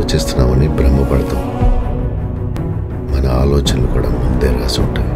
ఆలోచిస్తున్నామని భ్రమపడతాం. మన ఆలోచనలు కూడా ముందే రాసి ఉంటాయి.